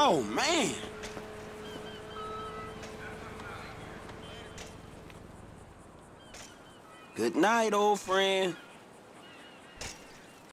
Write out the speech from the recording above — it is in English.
Oh, man. Good night, old friend.